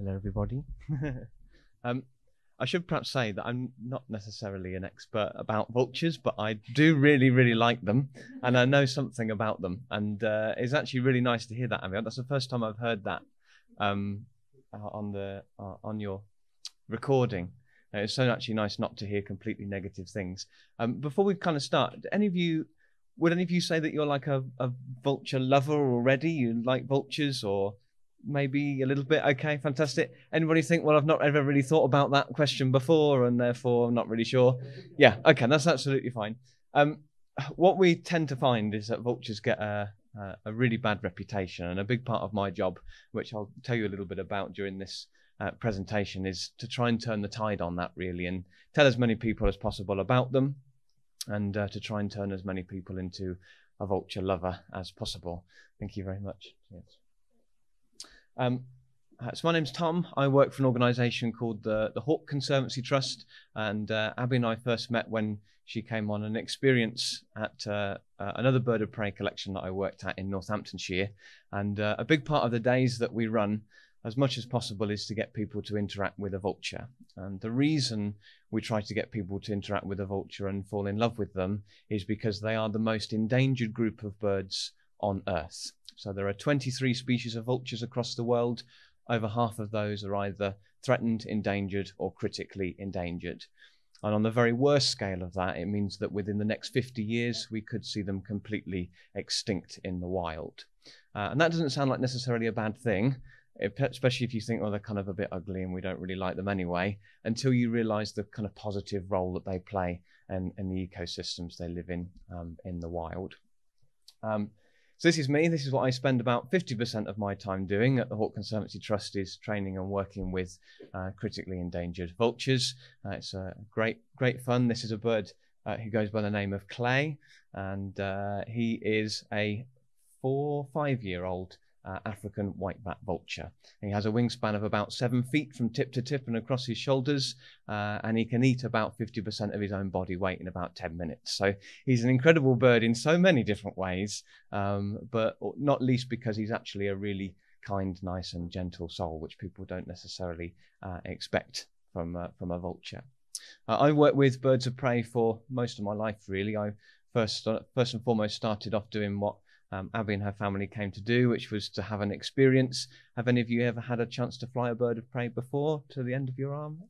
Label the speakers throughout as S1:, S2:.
S1: Hello, everybody. um, I should perhaps say that I'm not necessarily an expert about vultures, but I do really, really like them, and I know something about them. And uh, it's actually really nice to hear that, Avian. That's the first time I've heard that um, uh, on the uh, on your recording. Uh, it's so actually nice not to hear completely negative things. Um, before we kind of start, any of you would any of you say that you're like a, a vulture lover already? You like vultures, or maybe a little bit? Okay, fantastic. Anybody think, well, I've not ever really thought about that question before, and therefore I'm not really sure. Yeah, okay, that's absolutely fine. Um, what we tend to find is that vultures get a, a really bad reputation, and a big part of my job, which I'll tell you a little bit about during this uh, presentation is to try and turn the tide on that really and tell as many people as possible about them and uh, to try and turn as many people into a vulture lover as possible. Thank you very much. Yes. Um, uh, so my name's Tom. I work for an organisation called the, the Hawk Conservancy Trust, and uh, Abby and I first met when she came on an experience at uh, uh, another bird of prey collection that I worked at in Northamptonshire. And uh, a big part of the days that we run as much as possible is to get people to interact with a vulture. And the reason we try to get people to interact with a vulture and fall in love with them is because they are the most endangered group of birds on Earth. So there are 23 species of vultures across the world. Over half of those are either threatened, endangered, or critically endangered. And on the very worst scale of that, it means that within the next 50 years, we could see them completely extinct in the wild. Uh, and that doesn't sound like necessarily a bad thing, especially if you think, oh, they're kind of a bit ugly and we don't really like them anyway, until you realize the kind of positive role that they play in, in the ecosystems they live in um, in the wild. Um, so this is me. This is what I spend about 50% of my time doing at the Hawk Conservancy Trust is training and working with uh, critically endangered vultures. Uh, it's a great, great fun. This is a bird uh, who goes by the name of Clay, and uh, he is a four, five-year-old uh, African white-back vulture. He has a wingspan of about seven feet from tip to tip and across his shoulders, uh, and he can eat about 50% of his own body weight in about 10 minutes. So he's an incredible bird in so many different ways, um, but not least because he's actually a really kind, nice, and gentle soul, which people don't necessarily uh, expect from uh, from a vulture. Uh, I worked with birds of prey for most of my life. Really, I first first and foremost started off doing what um, Abby and her family came to do, which was to have an experience. Have any of you ever had a chance to fly a bird of prey before to the end of your arm?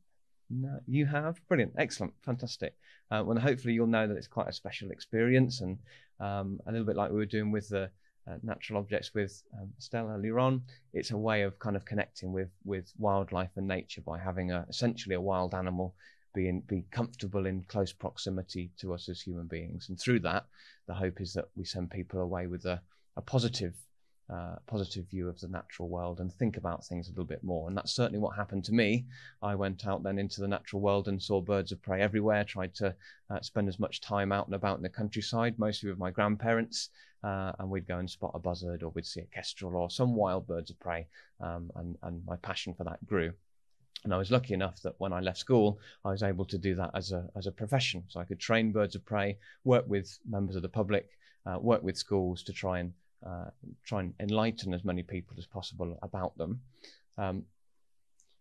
S1: No, you have. Brilliant, excellent, fantastic. Uh, well, hopefully you'll know that it's quite a special experience, and um, a little bit like we were doing with the uh, natural objects with um, Stella earlier on. It's a way of kind of connecting with with wildlife and nature by having a essentially a wild animal be, in, be comfortable in close proximity to us as human beings. And through that, the hope is that we send people away with a, a positive, uh, positive view of the natural world and think about things a little bit more. And that's certainly what happened to me. I went out then into the natural world and saw birds of prey everywhere, tried to uh, spend as much time out and about in the countryside, mostly with my grandparents. Uh, and we'd go and spot a buzzard or we'd see a kestrel or some wild birds of prey. Um, and, and my passion for that grew. And I was lucky enough that when I left school, I was able to do that as a, as a profession. So I could train birds of prey, work with members of the public, uh, work with schools to try and uh, try and enlighten as many people as possible about them. Um,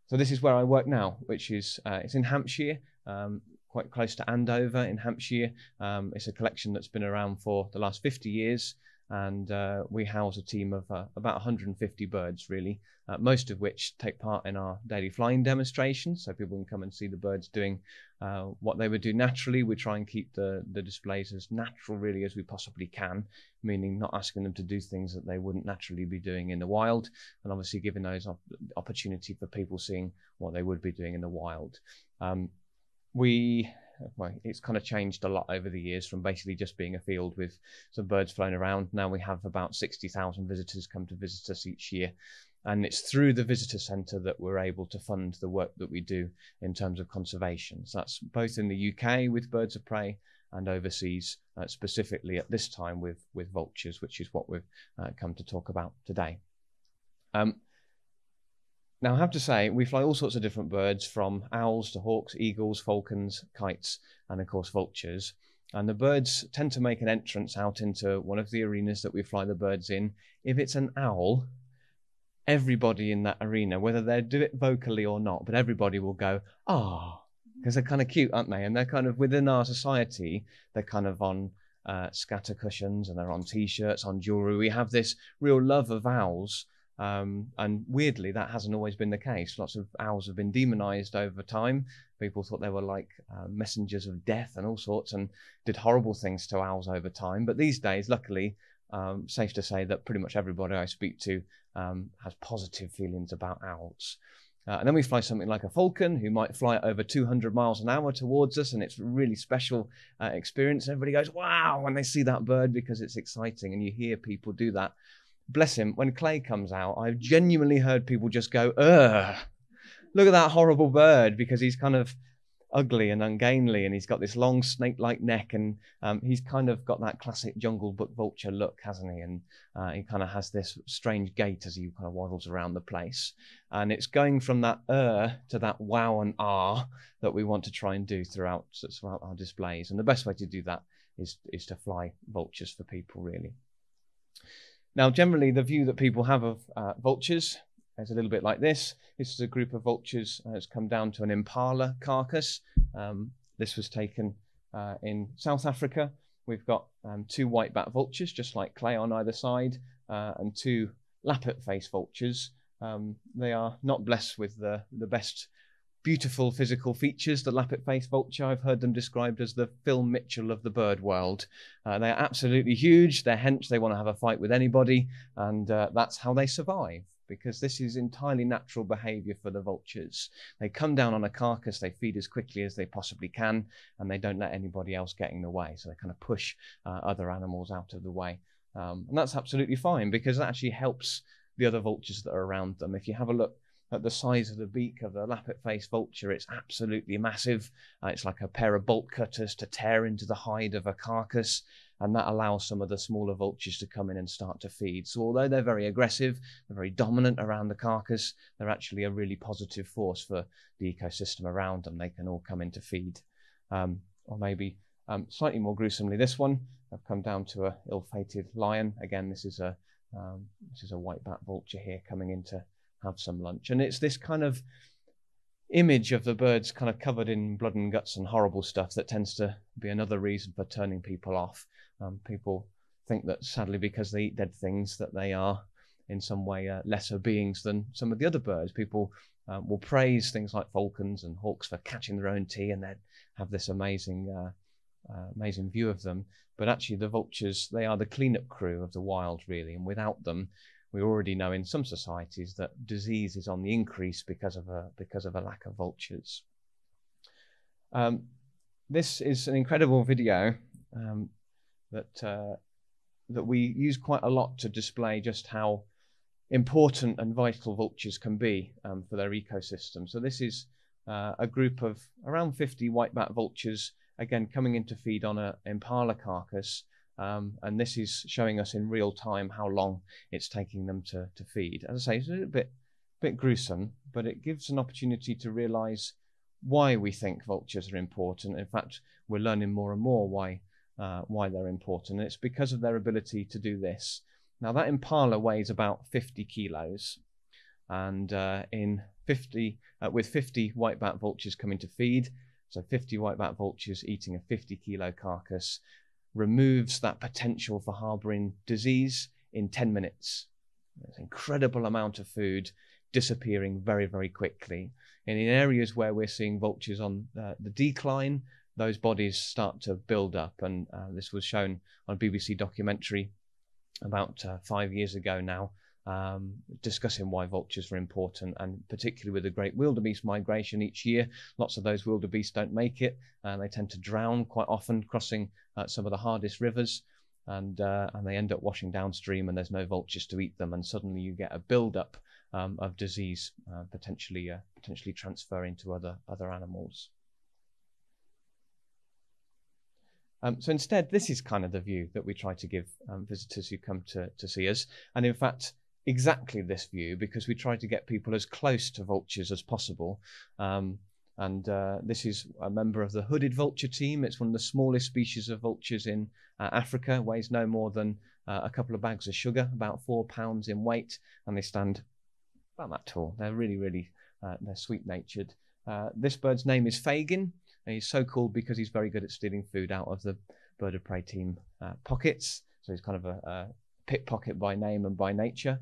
S1: so this is where I work now, which is uh, it's in Hampshire, um, quite close to Andover in Hampshire. Um, it's a collection that's been around for the last 50 years and uh, we house a team of uh, about 150 birds, really, uh, most of which take part in our daily flying demonstrations, so people can come and see the birds doing uh, what they would do naturally. We try and keep the, the displays as natural, really, as we possibly can, meaning not asking them to do things that they wouldn't naturally be doing in the wild, and obviously giving those op- opportunity for people seeing what they would be doing in the wild. Um, we well, it's kind of changed a lot over the years from basically just being a field with some birds flying around. Now we have about 60,000 visitors come to visit us each year. And it's through the visitor centre that we're able to fund the work that we do in terms of conservation. So that's both in the UK with birds of prey and overseas, uh, specifically at this time with, with vultures, which is what we've uh, come to talk about today. Um, now, I have to say, we fly all sorts of different birds from owls to hawks, eagles, falcons, kites, and of course, vultures. And the birds tend to make an entrance out into one of the arenas that we fly the birds in. If it's an owl, everybody in that arena, whether they do it vocally or not, but everybody will go, ah, oh, because they're kind of cute, aren't they? And they're kind of within our society, they're kind of on uh, scatter cushions and they're on t-shirts, on jewelry. We have this real love of owls. Um, and weirdly, that hasn't always been the case. Lots of owls have been demonized over time. People thought they were like uh, messengers of death and all sorts and did horrible things to owls over time. But these days, luckily, um, safe to say that pretty much everybody I speak to um, has positive feelings about owls. Uh, and then we fly something like a falcon, who might fly over 200 miles an hour towards us, and it's a really special uh, experience. Everybody goes, wow, when they see that bird because it's exciting, and you hear people do that. Bless him, when Clay comes out, I've genuinely heard people just go, ugh, look at that horrible bird, because he's kind of ugly and ungainly, and he's got this long snake-like neck, and um, he's kind of got that classic Jungle Book vulture look, hasn't he? And uh, he kind of has this strange gait as he kind of waddles around the place. And it's going from that er to that wow and ah that we want to try and do throughout, throughout our displays. And the best way to do that is is to fly vultures for people, really. Now, generally, the view that people have of uh, vultures is a little bit like this. This is a group of vultures. that's come down to an impala carcass. Um, this was taken uh, in South Africa. We've got um, two white-backed vultures, just like clay on either side, uh, and two lappet-face vultures. Um, they are not blessed with the, the best beautiful physical features. The lappet-face vulture, I've heard them described as the Phil Mitchell of the bird world. Uh, they're absolutely huge. They're hench. They want to have a fight with anybody, and uh, that's how they survive because this is entirely natural behavior for the vultures. They come down on a carcass, they feed as quickly as they possibly can, and they don't let anybody else get in the way. So they kind of push uh, other animals out of the way. Um, and that's absolutely fine because that actually helps the other vultures that are around them. If you have a look at the size of the beak of the lappet-faced vulture, it's absolutely massive. Uh, it's like a pair of bolt cutters to tear into the hide of a carcass and that allows some of the smaller vultures to come in and start to feed. So although they're very aggressive, they're very dominant around the carcass, they're actually a really positive force for the ecosystem around them. They can all come in to feed. Um, or maybe um, slightly more gruesomely, this one, I've come down to a ill-fated lion. Again, this is a um, this is a white-backed vulture here coming in to have some lunch. And it's this kind of image of the birds kind of covered in blood and guts and horrible stuff that tends to be another reason for turning people off. Um, people think that sadly because they eat dead things that they are in some way uh, lesser beings than some of the other birds. People um, will praise things like falcons and hawks for catching their own tea and then have this amazing, uh, uh, amazing view of them. But actually, the vultures they are the cleanup crew of the wild, really, and without them, we already know in some societies that disease is on the increase because of a because of a lack of vultures. Um, this is an incredible video um, that uh, that we use quite a lot to display just how important and vital vultures can be um, for their ecosystem. So this is uh, a group of around 50 white-backed vultures, again coming in to feed on an impala carcass, um, and this is showing us in real time how long it's taking them to, to feed. As I say, it's a little bit, bit gruesome, but it gives an opportunity to realize why we think vultures are important. In fact, we're learning more and more why uh, why they're important. And It's because of their ability to do this. Now that impala weighs about 50 kilos, and uh, in 50 uh, with 50 white-backed vultures coming to feed, so 50 white-backed vultures eating a 50 kilo carcass removes that potential for harboring disease in 10 minutes. It's an incredible amount of food disappearing very, very quickly. And in areas where we're seeing vultures on uh, the decline, those bodies start to build up. And uh, this was shown on a BBC documentary about uh, five years ago now, um, discussing why vultures are important, and particularly with the great wildebeest migration each year, lots of those wildebeest don't make it, and they tend to drown quite often, crossing uh, some of the hardest rivers, and uh, and they end up washing downstream, and there's no vultures to eat them, and suddenly you get a build-up um, of disease, uh, potentially uh, potentially transferring to other other animals. Um, so instead, this is kind of the view that we try to give um, visitors who come to, to see us. And in fact, exactly this view because we try to get people as close to vultures as possible. Um, and uh, this is a member of the hooded vulture team. It's one of the smallest species of vultures in uh, Africa, weighs no more than uh, a couple of bags of sugar, about four pounds in weight, and they stand about that tall. They're really, really, uh, they're sweet-natured. Uh, this bird's name is Fagin, and he's so called because he's very good at stealing food out of the bird of prey team uh, pockets. So he's kind of a, a pickpocket by name and by nature.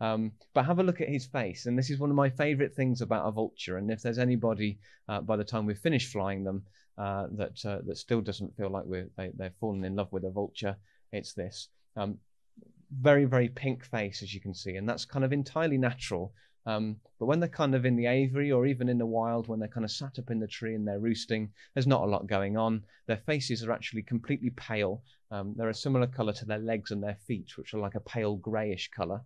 S1: Um, but have a look at his face, and this is one of my favourite things about a vulture. And if there's anybody uh, by the time we've finished flying them uh, that uh, that still doesn't feel like we're they, they've fallen in love with a vulture, it's this. Um, very very pink face as you can see, and that's kind of entirely natural. Um, but when they're kind of in the aviary or even in the wild, when they're kind of sat up in the tree and they're roosting, there's not a lot going on. Their faces are actually completely pale. Um, they're a similar colour to their legs and their feet, which are like a pale greyish colour.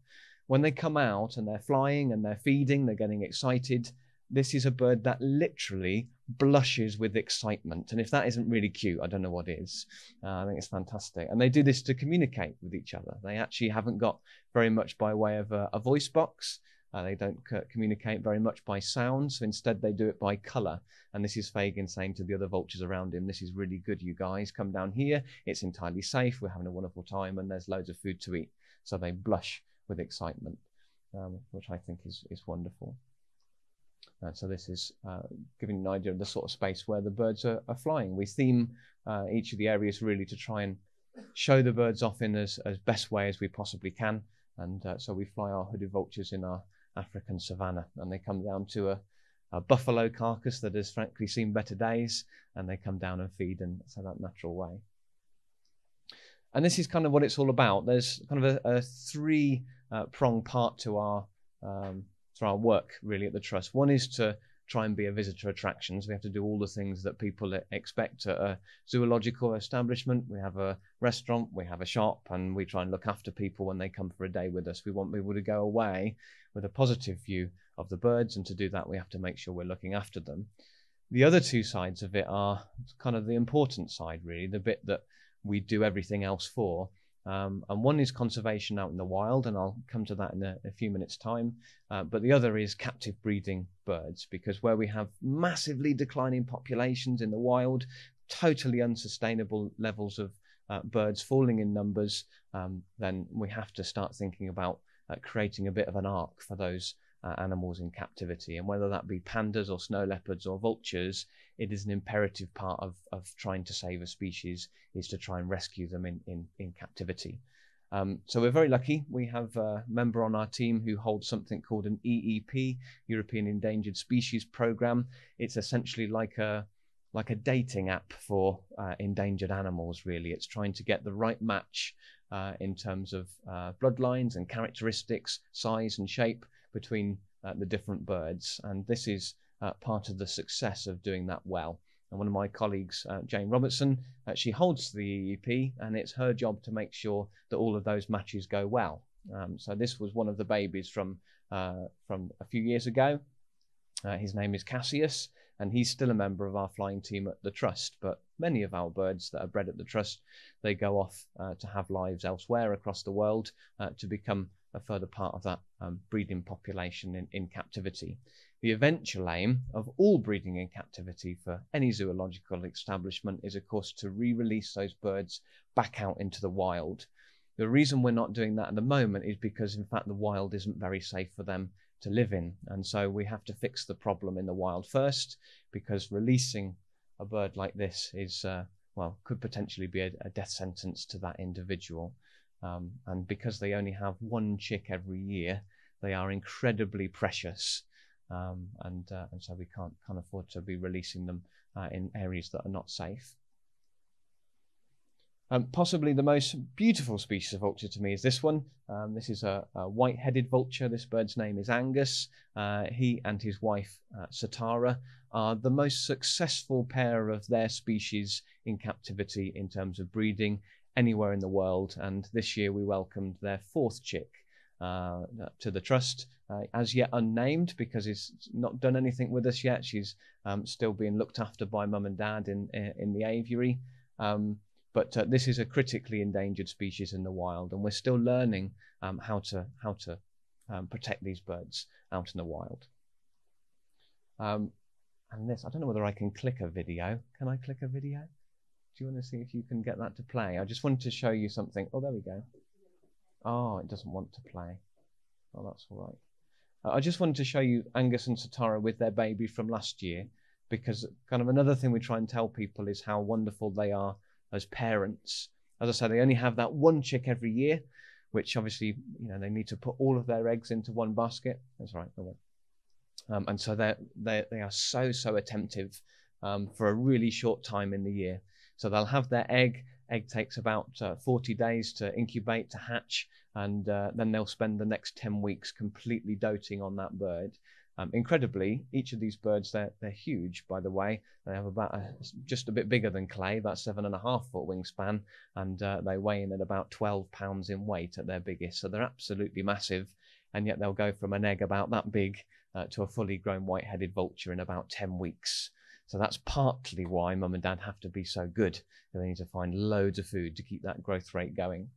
S1: When they come out and they're flying and they're feeding, they're getting excited. This is a bird that literally blushes with excitement. And if that isn't really cute, I don't know what is. Uh, I think it's fantastic. And they do this to communicate with each other. They actually haven't got very much by way of a, a voice box. Uh, they don't c- communicate very much by sound, so instead they do it by colour. And this is Fagin saying to the other vultures around him, This is really good, you guys. Come down here. It's entirely safe. We're having a wonderful time, and there's loads of food to eat. So they blush with excitement, um, which I think is, is wonderful. Uh, so this is uh, giving an idea of the sort of space where the birds are, are flying. We theme uh, each of the areas really to try and show the birds off in as, as best way as we possibly can. And uh, so we fly our hooded vultures in our African savannah and they come down to a, a, buffalo carcass that has frankly seen better days and they come down and feed in so that natural way. And this is kind of what it's all about. There's kind of a, a three uh, prong part to our um, to our work really at the trust. One is to try and be a visitor attraction. So we have to do all the things that people expect at a zoological establishment. We have a restaurant, we have a shop, and we try and look after people when they come for a day with us. We want people to go away with a positive view of the birds, and to do that, we have to make sure we're looking after them. The other two sides of it are kind of the important side, really, the bit that we do everything else for. Um, and one is conservation out in the wild, and I'll come to that in a, a few minutes' time. Uh, but the other is captive breeding birds, because where we have massively declining populations in the wild, totally unsustainable levels of uh, birds falling in numbers, um, then we have to start thinking about creating a bit of an ark for those uh, animals in captivity. And whether that be pandas or snow leopards or vultures, it is an imperative part of, of trying to save a species is to try and rescue them in, in, in captivity. Um, so we're very lucky. We have a member on our team who holds something called an EEP, European Endangered Species Program. It's essentially like a like a dating app for uh, endangered animals. Really, it's trying to get the right match uh, in terms of uh, bloodlines and characteristics, size and shape between uh, the different birds. And this is uh, part of the success of doing that well. And one of my colleagues, uh, Jane Robertson, she holds the EEP, and it's her job to make sure that all of those matches go well. Um, so this was one of the babies from from a few years ago. His name is Cassius, and he's still a member of our flying team at the Trust. But many of our birds that are bred at the Trust, they go off to have lives elsewhere across the world to become a further part of that um, breeding population in, in captivity. The eventual aim of all breeding in captivity for any zoological establishment is, of course, to re release those birds back out into the wild. The reason we're not doing that at the moment is because, in fact, the wild isn't very safe for them to live in. And so we have to fix the problem in the wild first, because releasing a bird like this is, uh, well, could potentially be a, a death sentence to that individual. Um, and because they only have one chick every year, they are incredibly precious. Um, and, uh, and so we can't, can't afford to be releasing them uh, in areas that are not safe. Um, possibly the most beautiful species of vulture to me is this one. Um, this is a, a white-headed vulture. This bird's name is Angus. Uh, he and his wife uh, Satara are the most successful pair of their species in captivity in terms of breeding anywhere in the world. And this year we welcomed their fourth chick uh, to the trust, uh, as yet unnamed because he's not done anything with us yet. She's um, still being looked after by mum and dad in in the aviary. Um, but uh, this is a critically endangered species in the wild, and we're still learning um, how to how to um, protect these birds out in the wild. Um, and this, I don't know whether I can click a video. Can I click a video? Do you want to see if you can get that to play? I just wanted to show you something. Oh, there we go. Oh, it doesn't want to play. Oh, that's all right. I just wanted to show you Angus and Satara with their baby from last year because kind of another thing we try and tell people is how wonderful they are as parents. As I said, they only have that one chick every year, which obviously, you know, they need to put all of their eggs into one basket. That's right. Um, and so they they they are so so attentive um, for a really short time in the year. So they'll have their egg. Egg takes about uh, 40 days to incubate to hatch, and uh, then they'll spend the next 10 weeks completely doting on that bird. Um, incredibly, each of these birds, they're, they're huge, by the way. They have about a, just a bit bigger than clay, about seven and a half foot wingspan, and uh, they weigh in at about 12 pounds in weight at their biggest. So they're absolutely massive, and yet they'll go from an egg about that big uh, to a fully grown white headed vulture in about 10 weeks. So that's partly why mum and dad have to be so good. They need to find loads of food to keep that growth rate going.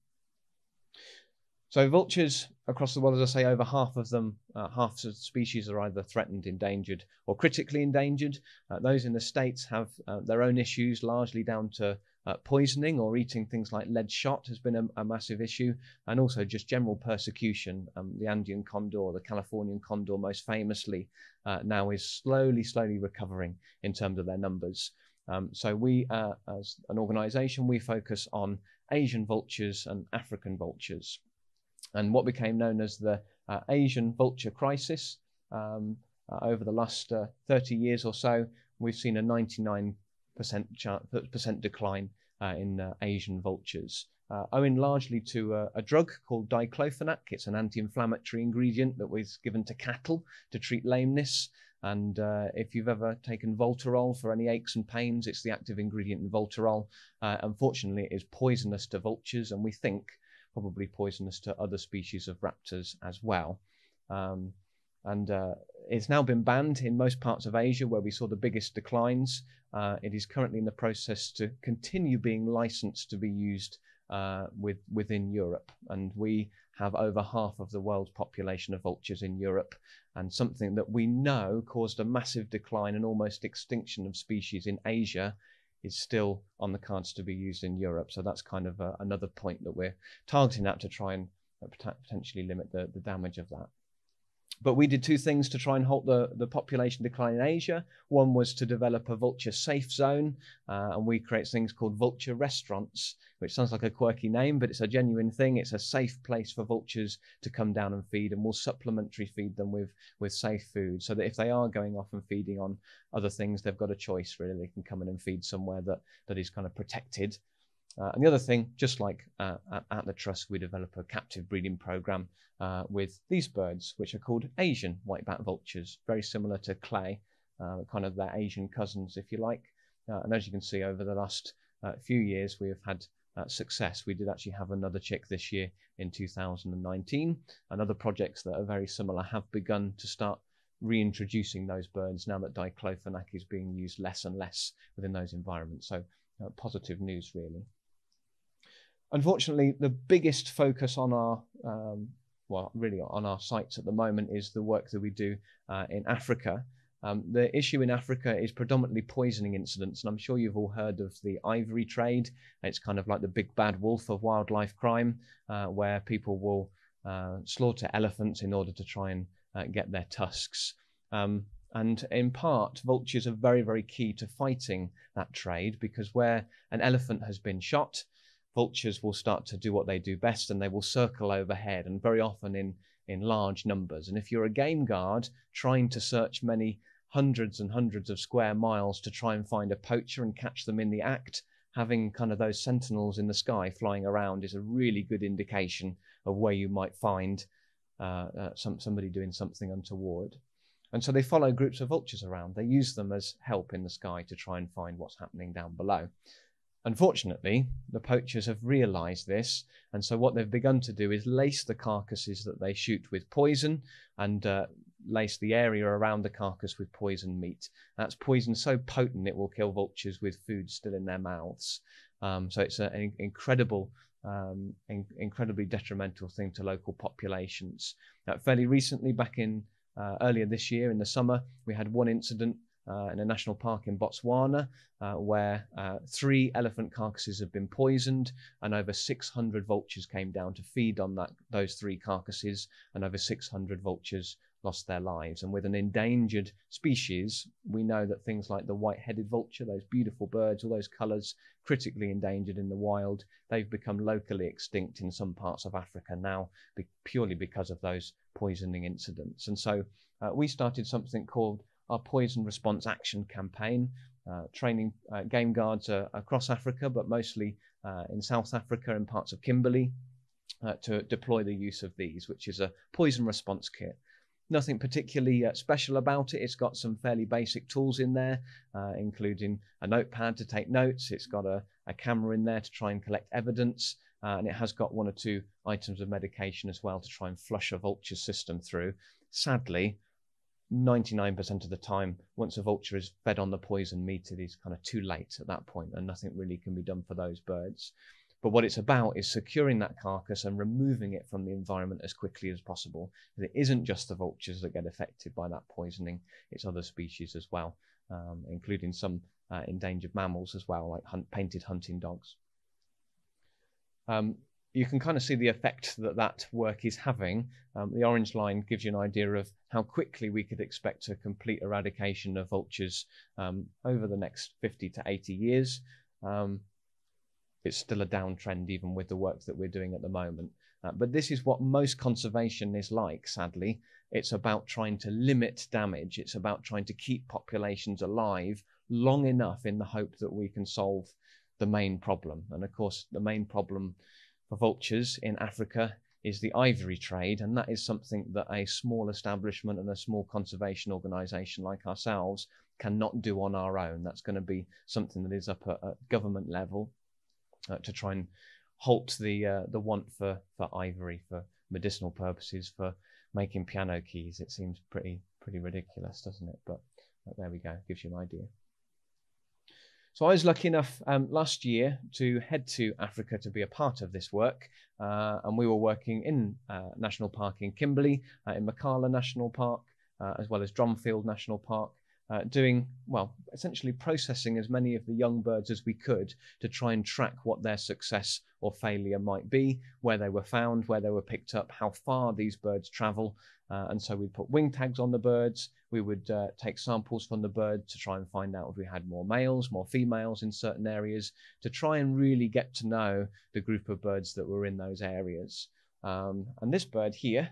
S1: So vultures across the world, as I say, over half of them, uh, half of species are either threatened, endangered, or critically endangered. Uh, those in the states have uh, their own issues, largely down to uh, poisoning or eating things like lead shot has been a, a massive issue, and also just general persecution. Um, the Andean condor, the Californian condor, most famously, uh, now is slowly, slowly recovering in terms of their numbers. Um, so we, uh, as an organisation, we focus on Asian vultures and African vultures and what became known as the uh, Asian vulture crisis. Um, uh, over the last uh, 30 years or so, we've seen a 99% decline uh, in uh, Asian vultures, owing largely to a, drug called diclofenac. It's an anti-inflammatory ingredient that was given to cattle to treat lameness. And uh, if you've ever taken Voltarol for any aches and pains, it's the active ingredient in Voltarol. Uh, unfortunately, it is poisonous to vultures, and we think probably poisonous to other species of raptors as well. Um, and uh, it's now been banned in most parts of Asia where we saw the biggest declines. Uh, it is currently in the process to continue being licensed to be used uh, with, within Europe. And we have over half of the world's population of vultures in Europe. And something that we know caused a massive decline and almost extinction of species in Asia is still on the cards to be used in Europe. So that's kind of a, another point that we're targeting at to try and uh, potentially limit the, the damage of that. But we did two things to try and halt the, the population decline in Asia. One was to develop a vulture safe zone, uh, and we create things called vulture restaurants, which sounds like a quirky name, but it's a genuine thing. It's a safe place for vultures to come down and feed, and we'll supplementary feed them with, with safe food so that if they are going off and feeding on other things, they've got a choice really. They can come in and feed somewhere that, that is kind of protected. Uh, and the other thing, just like uh, at, the Trust, we develop a captive breeding program uh, with these birds, which are called Asian white-backed vultures, very similar to clay, uh, kind of their Asian cousins, if you like. Uh, and as you can see, over the last uh, few years, we have had success. We did actually have another chick this year in 2019, and other projects that are very similar have begun to start reintroducing those birds now that diclofenac is being used less and less within those environments. So positive news, really. Unfortunately, the biggest focus on our um, well, really on our sites at the moment is the work that we do uh, in Africa. Um, the issue in Africa is predominantly poisoning incidents, and I'm sure you've all heard of the ivory trade. It's kind of like the big bad wolf of wildlife crime, uh, where people will uh, slaughter elephants in order to try and uh, get their tusks. Um, and in part, vultures are very, very key to fighting that trade because where an elephant has been shot, vultures will start to do what they do best and they will circle overhead and very often in, in large numbers. And if you're a game guard trying to search many hundreds and hundreds of square miles to try and find a poacher and catch them in the act, having kind of those sentinels in the sky flying around is a really good indication of where you might find uh, uh, some, somebody doing something untoward. And so they follow groups of vultures around. They use them as help in the sky to try and find what's happening down below. Unfortunately, the poachers have realized this, and so what they've begun to do is lace the carcasses that they shoot with poison and uh, lace the area around the carcass with poison meat. That's poison so potent it will kill vultures with food still in their mouths. Um, so it's an incredible, um, in incredibly detrimental thing to local populations. Uh, fairly recently, back in uh, earlier this year in the summer, we had one incident uh, in a national park in Botswana, uh, where uh, three elephant carcasses have been poisoned, and over 600 vultures came down to feed on that those three carcasses, and over 600 vultures lost their lives. And with an endangered species, we know that things like the white headed vulture, those beautiful birds, all those colours, critically endangered in the wild, they've become locally extinct in some parts of Africa now be- purely because of those poisoning incidents. And so uh, we started something called our Poison Response Action Campaign, uh, training uh, game guards uh, across Africa, but mostly uh, in South Africa and parts of Kimberley, uh, to deploy the use of these, which is a poison response kit. Nothing particularly uh, special about it. It's got some fairly basic tools in there, including a notepad to take notes. It's got a, a camera in there to try and collect evidence. Uh, and it has got one or two items of medication as well to try and flush a vulture system through. Sadly, 99% of the time, once a vulture is fed on the poison meat, it is kind of too late at that point, and nothing really can be done for those birds. But what it's about is securing that carcass and removing it from the environment as quickly as possible. It isn't just the vultures that get affected by that poisoning, it's other species as well, um, including some uh, endangered mammals as well, like hunt, painted hunting dogs. Um, you can kind of see the effect that that work is having. Um, the orange line gives you an idea of how quickly we could expect a complete eradication of vultures um, over the next 50 to 80 years. Um, it's still a downtrend even with the work that we're doing at the moment. Uh, but this is what most conservation is like, sadly. It's about trying to limit damage. It's about trying to keep populations alive long enough in the hope that we can solve the main problem. And of course, the main problem for vultures in Africa is the ivory trade, and that is something that a small establishment and a small conservation organisation like ourselves cannot do on our own. That's going to be something that is up at, at government level uh, to try and halt the uh, the want for, for ivory for medicinal purposes for making piano keys. It seems pretty pretty ridiculous, doesn't it? But, but there we go, gives you an idea. So I was lucky enough um, last year to head to Africa to be a part of this work, uh, and we were working in uh, National Park in Kimberley, uh, in Mokala National Park, uh, as well as Dronfield National Park, uh, doing, well, essentially processing as many of the young birds as we could to try and track what their success or failure might be, where they were found, where they were picked up, how far these birds travel. Uh, and so we'd put wing tags on the birds. We would uh, take samples from the bird to try and find out if we had more males, more females in certain areas, to try and really get to know the group of birds that were in those areas. Um, and this bird here,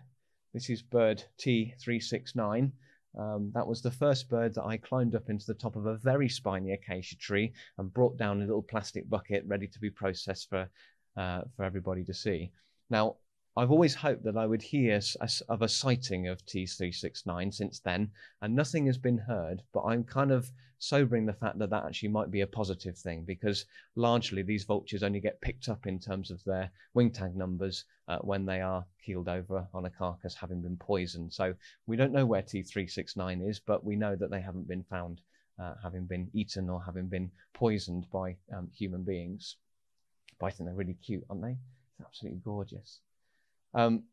S1: this is bird T369. Um, that was the first bird that I climbed up into the top of a very spiny acacia tree and brought down a little plastic bucket ready to be processed for uh, for everybody to see. Now, I've always hoped that I would hear of a sighting of T369 since then, and nothing has been heard. But I'm kind of sobering the fact that that actually might be a positive thing because largely these vultures only get picked up in terms of their wing tag numbers uh, when they are keeled over on a carcass having been poisoned. So we don't know where T369 is, but we know that they haven't been found uh, having been eaten or having been poisoned by um, human beings. But I think they're really cute, aren't they? It's absolutely gorgeous. Um,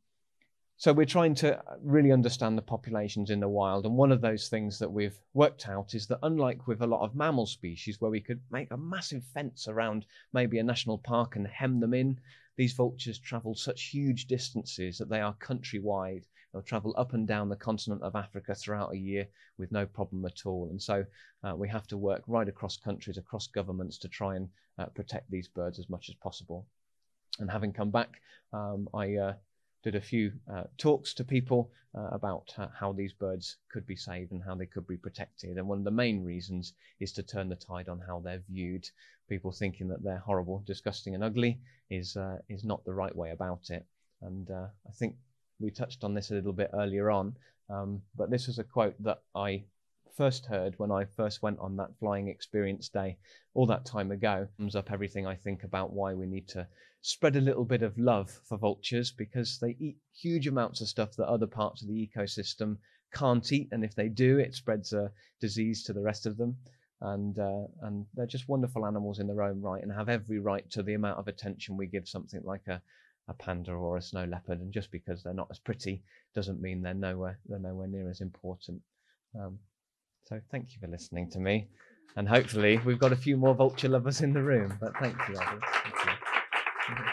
S1: so we're trying to really understand the populations in the wild. And one of those things that we've worked out is that unlike with a lot of mammal species where we could make a massive fence around maybe a national park and hem them in, these vultures travel such huge distances that they are countrywide. They'll travel up and down the continent of Africa throughout a year with no problem at all. And so uh, we have to work right across countries, across governments to try and uh, protect these birds as much as possible. And having come back, um, I uh, did a few uh, talks to people uh, about how these birds could be saved and how they could be protected. And one of the main reasons is to turn the tide on how they're viewed. People thinking that they're horrible, disgusting, and ugly is uh, is not the right way about it. And uh, I think we touched on this a little bit earlier on, um, but this was a quote that I first heard when I first went on that flying experience day all that time ago. Sums up everything I think about why we need to spread a little bit of love for vultures because they eat huge amounts of stuff that other parts of the ecosystem can't eat, and if they do, it spreads a disease to the rest of them. And uh, and they're just wonderful animals in their own right, and have every right to the amount of attention we give something like a a panda or a snow leopard. And just because they're not as pretty doesn't mean they're nowhere they're nowhere near as important. Um, so thank you for listening to me, and hopefully we've got a few more vulture lovers in the room. But thank you, Thank you.